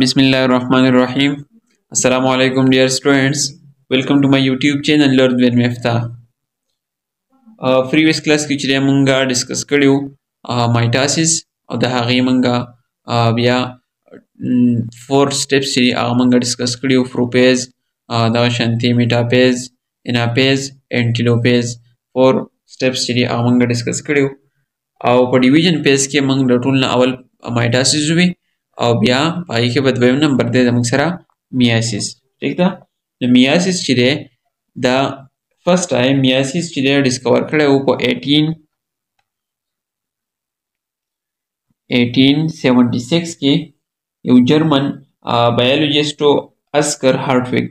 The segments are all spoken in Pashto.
بسم الله الرحمن الرحیم السلام علیکم ډیر سټوډنټس ویلکم ټو مای یوټیوب چینل لور دویر مفتاح پریویس کلاس کې چې مونږه ډیسکس کړیو مایټاسیس او د هغې مونږه بیا فور سټیپس چې هغه مونږه ډیسکس کړیو فروپیز دا شانتی میټاپیز اناپیز انټیلوپیز فور سټیپس چې هغه مونږه ډیسکس کړیو او په ډیویژن پیس کې موږ د ټول نه اول مایټاسیس وي او بیا په هغې کې به دویم نمبر دی زموږ سره میاسیس ټیک ده نو میاسیس چې دی دا فرست ټایم میاسیس چې دی ډسکور کړی و په 18 1876 کې یو جرمن بایولوژیسټو اسکر هارټویک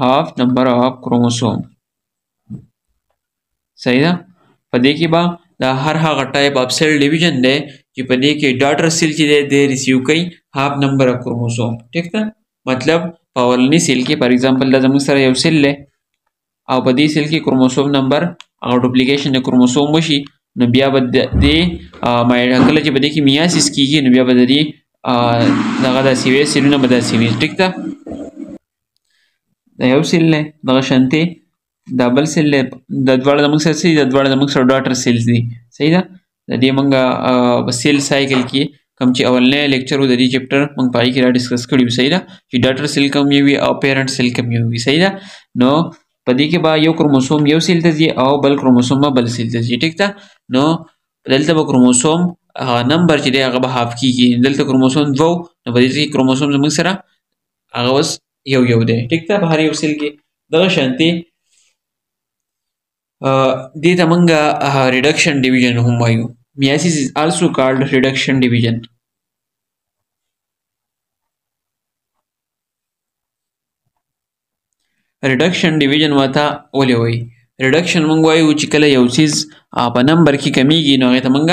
هاف نمبر اف کروموسوم صحیح ده په دې کې به دا هر هغه ټایپ اف سیل ډیویژن دی چې په دې کې ډاټر سیل چې دی دی ریسیو کوي هاف نمبر اف کروموسوم ټیک ده مطلب په اولني سیل کې پر ایگزامپل دا زموږ سره یو سیل دی او په دې سیل کې کروموسوم نمبر او ډوپلیکیشن د کروموسوم وشي نو بیا به د دې مایډا کله چې به دې کې میاسیس کیږي نو بیا به د دې دغه د سیوې سیلونه به د سیوې ټیک ده دا یو سیل دی دغه شانتې دا بل سیل دی د دواړه زموږ سره څه دي د دواړه زموږ سره ډاټر سیلز دي صحیح ده د دې موږ په سیل سایکل کې کوم چې اولنې لیکچر د دې چپټر موږ پای کې را ډیسکس کړی و صحیح ده چې ډاټر سیل کوم یو وي او پیرنټ سیل کوم یو وي صحیح ده نو په دې کې به یو کروموسوم یو سیل ته ځي او بل کروموسوم به بل سیل ته ځي ټیک ده نو دلته به کروموسوم هغه نمبر چې دی هغه به هاف کیږي دلته کروموسوم دوه نو په دې کې کروموسوم زموږ سره هغه اوس یو یو دی ټیک ده په هر یو سیل کې دغه شانتي دې ته موږ ریډکشن ډیویژن هم وایو میاسیس از آلسو کالډ ریډکشن ډیویژن ریډکشن ډیویژن وته ولې وایي ریډکشن موږ وایو چې کله یو څیز په نمبر کې کمیږي نو هغه ته موږ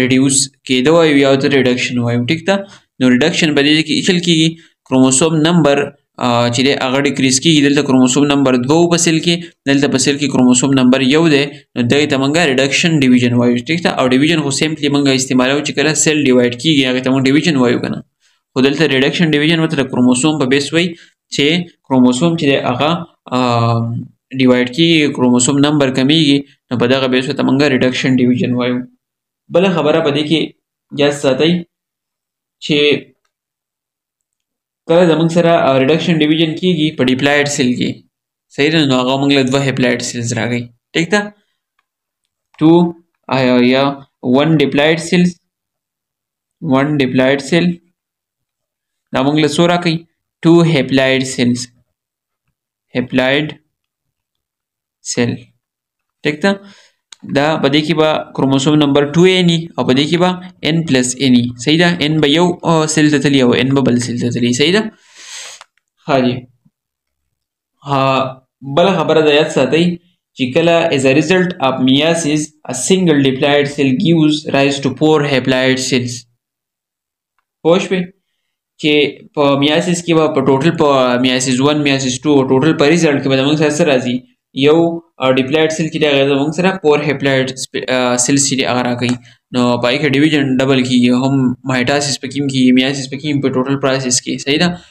ریډیوس کېده وایو یا ته ریډکشن وایو ټیک ده نو ریډکشن په دې کې اچل کېږي کروموسوم نمبر چې دی هغه ډیکریز کېږي دلته کروموسوم نمبر دوه په سیل کې دلته په سیل کې کروموسوم نمبر یو دی نو دغې ته موږ ریډکشن ډیویژن وایو ټیک ده او ډیویژن خو سیمپلي موږ استعمالوو چې کله سیل ډیوایډ کېږي هغې ته موږ ډیویژن وایو که نه خو دلته ریډکشن ډیویژن ورته د کروموسوم په بیس وای چې کروموسوم چې هغه ډیوایډ کیږي کروموسوم نمبر کمیږي نو په دغه بیس ته موږ ریډکشن ډیویژن وایو بل خبره پدې کې یاد ساتئ چې کله زموږ سره ریډکشن ډیویژن کیږي په ډیپلایډ سیل کې صحیح ده نو هغه موږ له دوه هپلایډ سیلز راغی ټیک ده ټو یا ون ډیپلایډ سیلز ون ډیپلایډ سیل دا موږ له څو راکوي ټو هیپلایډ سیلز هیپلایډ سیل ټیک ده دا په دې کې به کروموسوم نمبر 2 انی او په دې کې به n پلس انی صحیح ده n به یو سیل ته تلی او n به بل سیل ته تلی صحیح ده ښه بل خبره د یاد ساتئ چې کله as a result of meiosis a single diploid cell gives rise to four haploid cells پوه شوې چې په میاسیس کې به په ټوټل په میاسیس 1 میاسیس 2 ټوټل په ریزلټ کې به موږ سره سره راځي یو ډیپلایډ سیل چې هغه زموږ سره پور هپلایډ سیل چې هغه راکوي نو پای کې ډیویژن ډبل کیږي هم مایټاسیس پکې کیږي میاسیس پکې په ټوټل پروسس کې صحیح ده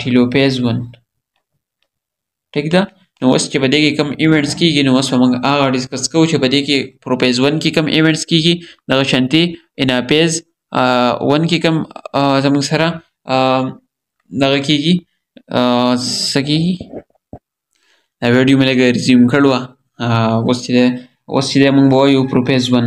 ټیلوپیز ون ټیک ده نو اوس چې په دې کې کم ایونټس کیږي نو اوس موږ هغه ډیسکس کوو چې په دې کې پروپیز ون کې کم ایونټس کیږي دغه شانتي اناپیز ون کې کم زموږ سره دغه کیږي څه کیږي دا ویډیو مې لږه ریزیوم کړو اوس چې اوس چې موږ وایو پروپیز ون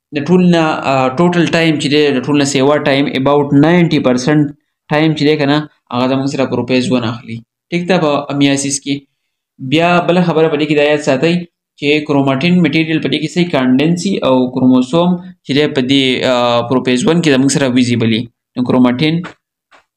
د ټول نه ټوټل ټایم چې دی د ټول نه سیوا ټایم اباوټ 90% ټایم چې دی کنه هغه زموږ سره په روپیز ونه اخلي ټیک ده په امیاسیس کې بیا بل خبره پدې کې د یاد ساتي چې کروماټین میټیریل پدې کې سي کانډنسي او کروموسوم چې دی په دې پروپیز 1 کې زموږ سره ویزیبلی نو کروماټین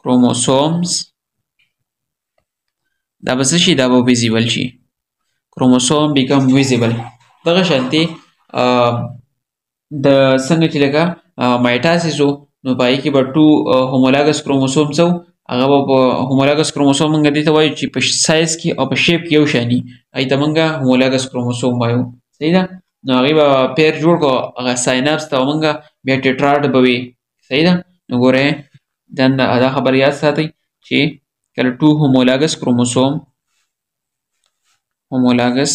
کروموسومز دا به څه شي دا به ویزیبل شي کروموسوم بیکم ویزیبل دغه شانتي د څنګه چې لکه مایټاسیس وو نو پای کې به ټو هومولاګس کروموسوم څو هغه به هومولاګس کروموسوم موږ دې ته وایو چې په سایز کې او په شیپ کې یو شانی ای ته موږ هومولاګس کروموسوم وایو صحیح ده نو هغه به پیر جوړ کو هغه سايناپس ته موږ بیا ټټراډ به وي صحیح ده نو ګوره دا دا خبر یاد ساتئ چې کله ټو هومولاګس کروموسوم هومولاګس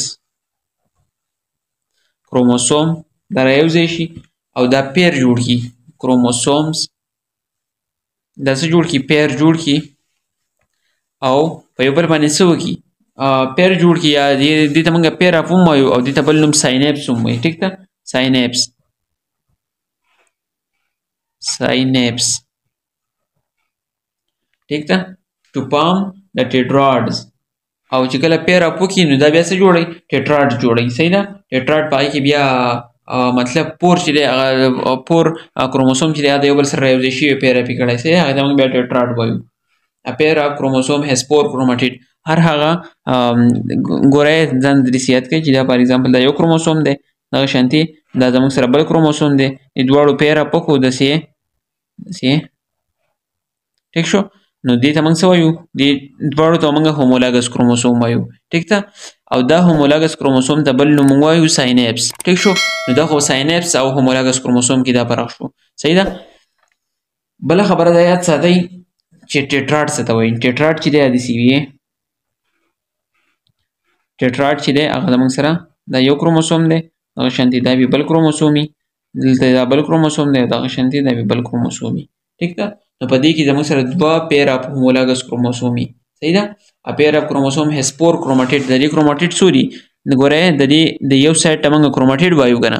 کروموسوم دا یو ځای شي او دا پیر جوړ کی کروموسومز دا څه جوړ کی پیر جوړ کی او په یو بل باندې څه وکړي پیر جوړ کی یا دې ته موږ پیر افوم وایو او دې ته بل نوم ساینپس هم وایي ټیک ده ساینپس ساینپس ٹھیک ده ټو پام د ټیټراډز او چې کله پیر اپ وکړي نو دا بیا څه جوړوي ټیټراډ جوړوي صحیح ده ټیټراډ په هغې کې بیا مطلب پور چې دی هغه پور کروموسوم چې دی هغه یو بل سره یوځای شوي پیر اپ یې کړی صحیح هغه ته موږ بیا ټیټراډ وایو پیر اپ کروموسوم هیز پور کروماټیډ هر هغه ګوره ځان درې سیات کوي چې دا په اګزامپل دا یو کروموسوم دی دغه شانتي دا زموږ سره بل کروموسوم دی د دواړو پیره په خو د سي سي ټیک شو نو دې ته موږ څه وایو د دواړو ته موږ هومولاګس کروموسوم وایو ټیک ته او دا هومولاګس کروموسوم ته بل نوم وایو سايناپس ټیک شو نو دا خو سايناپس او هومولاګس کروموسوم کې دا فرق شو صحیح ده بل خبره ده یاد ساتئ چې ټیټراټ څه ته وایي ټیټراټ چې دی د سی وی ټټراټ چې دی هغه زموږ سره دا یو کروموسوم دی دغه شانتي دا بل کروموسومي دلته دا بل کروموسوم دی دغه شانتي دا بل کروموسومي ټیک ده نو په دې کې زموږ سره دوه پیر اپ هومولاګس کروموسومي صحیح ده اپیر اپ کروموسوم هیز فور کروماټیډ د دې کروماټیډ څو دي ګوره د دې د یو سایډ ته موږ کروماټیډ وایو کنه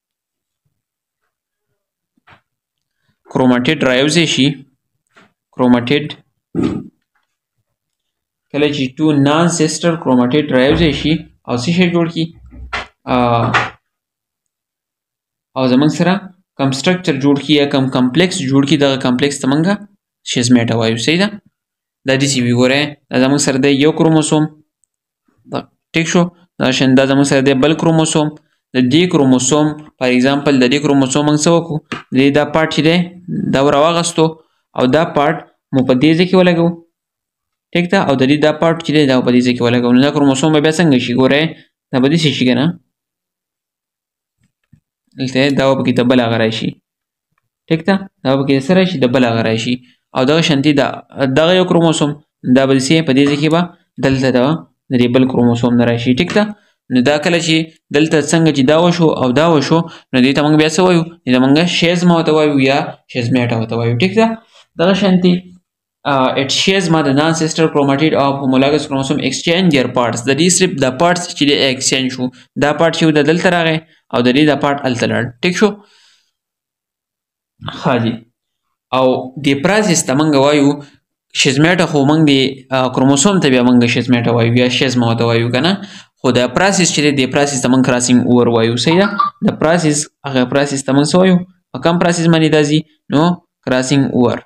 کروماټیډ رايوځای شي کروماټیډ کله چې ټو نان سیسټر کروماټیډ رايوځای شي او څه شي جوړ کی او زمونږ سره کم سټرکچر جوړ کی یا کم کمپلیکس جوړ کی دغه کمپلیکس ته مونږه شیزمیټا وایو صحیح ده دا دې سی وی ګوره دا زمونږ سره د یو کروموسوم ټیک شو دا شان دا زموږ سره دی بل کروموسوم د دې کروموسوم فار ایگزامپل د دې کروموسوم موږ څه وکړو د دې دا پارټ چې دی دا راواغستو او دا پارټ مو په دې ځای کې ولګو ټیک ده او د دې دا پارټ چې دی دا په دې ځای کې ولګو نو دا کروموسوم به بیا څنګه شي ګوره دا به داسې شي که نه دلته دا به کې د بل هغه راشي ټیک ده دا به کې سره شي د بل هغه راشي او دا شانتي دا دغه یو کروموسوم دا بل سي په دې ځکه به دلته دا د بل کروموسوم نه راشي ټیک ده نو دا کله چې دلته څنګه چې دا وشو او دا وشو نو دې ته موږ بیا څه وایو دې موږ شیزما ته وایو یا شیزمیټا ته وایو ټیک ده دغه شانتي اټ شیز ما د نان سیسټر کروماټیډ او هومولاګس کروموسوم ایکسچینجر پارټس د دې صرف د پارټس چې د ایکسچینج شو دا پارټ چې د دلته راغی او د دې د پارټ الته لاړ ټیک شو خاجي او د پرازیس ته مونږ وایو شیزمیټا خو مونږ د کروموسوم ته بیا مونږ شیزمیټا وایو یا شیزما ته وایو کنه خو د پراسیس چې د پراسیس ته مونږ کراسینګ اور وایو صحیح ده د پراسیس هغه پراسیس ته مونږ وایو په کم پراسیس باندې دازي نو کراسینګ اور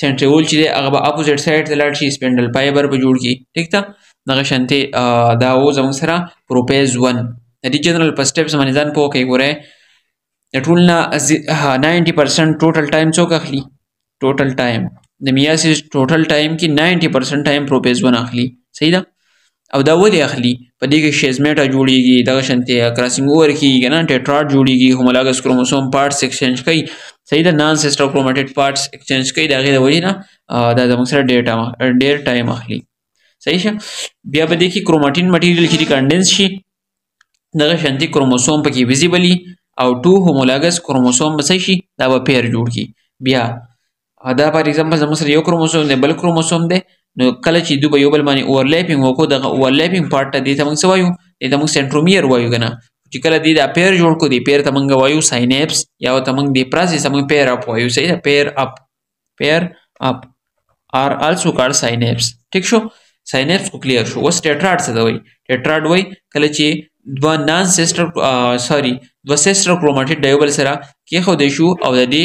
سنټریول چې دی هغه به اپوزیټ سایډ ته لاړ شي سپینډل فایبر به جوړ کړي ټیک ده دغه شانتې دا و زموږ سره پروپیز ون د دې جنرال په سټیپس باندې ځان پوه کوي ګوره د ټول نه 90 پرسنټ ټوټل ټایم څوک اخلي ټوټل ټایم د میاسیس ټوټل ټایم کې 90 پرسنټ ټایم پروپیز ون اخلي صحیح ده او دا ولې اخلي په دې کې شیزمیټا جوړیږي دغه شانتي کراسینګ اوور کیږي کنه ټیټراټ جوړیږي هومولاګس کروموسوم پارټس ایکسچینج کوي صحیح ده نان سیسټر کروماټیډ پارټس ایکسچینج کوي دا غیر وجه نه دا زموږ سره ډیر ټایم ډیر ټایم اخلي صحیح شه بیا په دې کې کروماټین مټیریل چې کانډنس شي دغه شانتي کروموسوم پکې ویزیبلی او ټو هومولاګس کروموسوم بس شي دا به پیر جوړ کی بیا دا پاریزم په زموږ سره یو کروموسوم دی بل کروموسوم دی نو کله چې دوی به یو بل باندې اورلیپینګ وکړو دغه اورلیپینګ پارټ ته دې ته موږ څه وایو دې ته موږ سنټرومیر وایو که نه چې کله دې دا پیر جوړ کړو دې پیر ته موږ وایو ساینپس یا ورته موږ دې پراسې ته موږ پیر اپ وایو صحیح ده پیر اپ پیر اپ آر آلسو کار ساینپس ټیک شو ساینپس کو کلیر شو اوس ټیټراډ څه دی ټیټراډ وای کله چې دوه نان سیسټر سوري دوه سیسټر کروماټیډ د یو بل سره کېښودی شو او د دې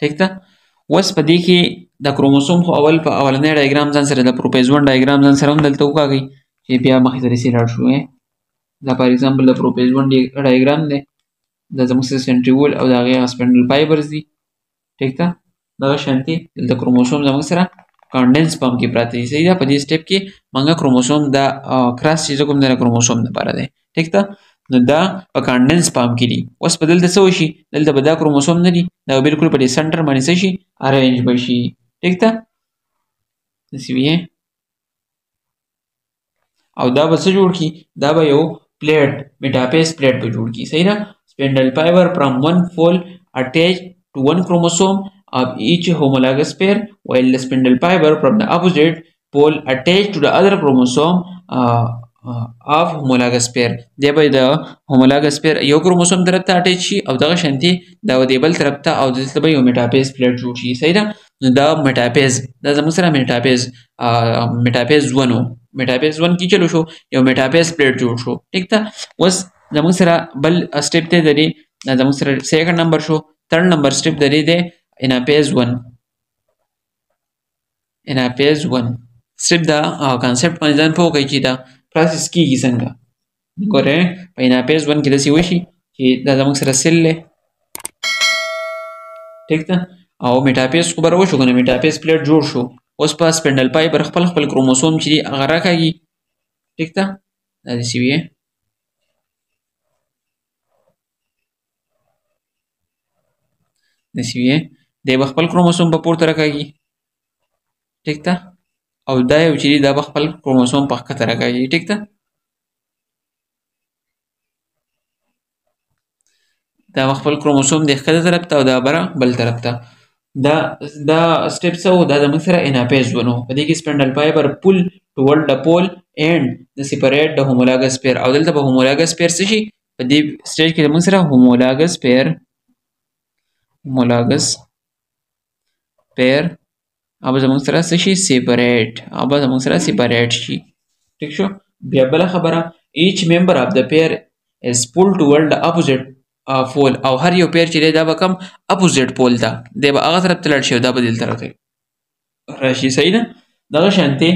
ټیک ده اوس په دې کې د کروموسوم خو اول په اولنې ډایګرام ځان سره د پروپیز 1 ډایګرام ځان سره هم دلته وکاږي چې بیا مخې ته رسې لاړ شو دا فار ایگزامپل د پروپیز 1 ډایګرام دی دا زموږ سره سنټریول او د هغې سپنډل فایبرز دي ټیک ده دغه شانتي دلته کروموسوم زموږ سره کانډنس پام کې پراته دي صحیح ده په دې سټیپ کې موږ کروموسوم د کراس چې کوم د کروموسوم لپاره دی ټیک ده نو دا په کانډنس پام کې دي اوس په دلته څه وشي دلته به دا کروموسوم نه دي دا بالکل په دې سنټر باندې څه شي ارینج به شي ټیک ده داسې وي او دا به څه جوړ کړي دا به یو پلیټ میټاپیس پلیټ به جوړ کړي صحیح ده سپینډل فایبر فرام ون فول اټیچ ټو ون کروموسوم of each homologous pair while the spindle fiber from the opposite پول اټیچ ټو د اذر کروموسوم اف هومولاګس پیر دی به د هومولاګس پیر یو کروموسوم طرف ته اټیچ شي او دغه شانتي دا د بل طرف ته او دلته به یو میټاپیز پلیټ جوړ شي صحیح ده نو دا میټاپیز دا زموږ سره میټاپیز میټاپیز ونو میټاپیز ون کې چلو شو یو میټاپیز پلیټ جوړ شو ٹھیک ده اوس زموږ سره بل سټیپ ته دري زموږ سره سیکنډ نمبر شو ترډ نمبر سټیپ دري دی اناپیز ون ان ا پیز 1 صرف دا کانسپټ باندې ځان پوه کوي چې دا پروسس کیږي څنګه ګوره په ان ا پیز 1 کې د سی وشي چې دا زموږ سره سیل له ټیک ده او میټاپیس خو بر وشو کنه میټاپیس پلیټ جوړ شو اوس په سپینډل پای پر خپل خپل کروموسوم چې هغه راکاږي ټیک ده دا سی وی نسویه د به خپل کروموسوم په پورته راکاږي ټیک ده او دا یو چې دا به خپل کروموسوم په ښکته راکاږي ټیک ده دا خپل کروموسوم د ښکته طرف ته او دا بره بل طرف ته دا دا سټیپ څه و دا زموږ سره اناپیز ونو په دې کې سپنډل فایبر پول ټول د پول اینډ د سپریټ د هومولاګس پیر او دلته به هومولاګس پیر څه شي په دې سټیج کې موږ سره هومولاګس پیر هومولاګس پیر او زموږ سره څه شي سیپریټ او زموږ سره سیپریټ شي ٹھیک شو بیا بل خبره ایچ ممبر اف د پیر از پول ټوورډ د اپوزیټ فول او هر یو پیر چې دا به کم اپوزیټ پول دا د به هغه طرف تلل شي دا به دل طرف راشي صحیح ده دغه شانته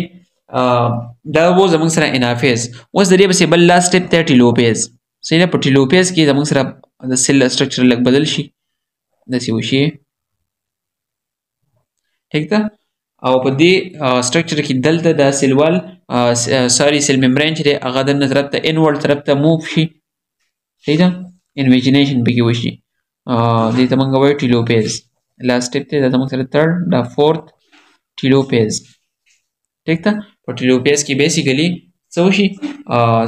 دا وو زمونږ سره انافیز اوس د دې بسې بل لاست سټپ ته ټیلوپیز صحیح ده په ټیلوپیز کې زمونږ سره د سیل سټرکچر لګ بدل شي داسې وشي ټیک ده او په دې سټرکچر کې دلته د سیلوال ساری سیل ممبرین چې هغه د نظرت ته انورډ طرف ته موف شي صحیح ده انویجنیشن پکې وشي دې ته موږ وایو ټیلوپیز لاست سټیپ دی دا موږ سره ترډ دا فورت ټیلوپیز ټیک ده په ټیلوپیز کې بیسیکلی څه وشي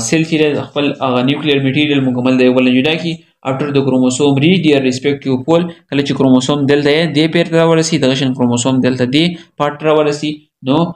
سیل چې د خپل هغه نیوکلیر میټیریل مکمل دی ول جدا کی افټر د کروموسوم ری دی ریسپیکټیو پول کله چې کروموسوم دلته دی پیر ته ورسی د غشن کروموسوم دلته دی پارټ را ورسی نو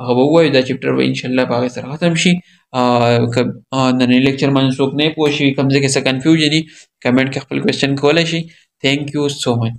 هغه به وایي دا چپټر به انشاءالله په هغې سره ختم شي که نننی لیکچر باندې څوک نه پوه شي کوم ځای کې څه کنفیوژن وي کمنټ کې خپل کوېسچن کولی شي ثینک یو سو مچ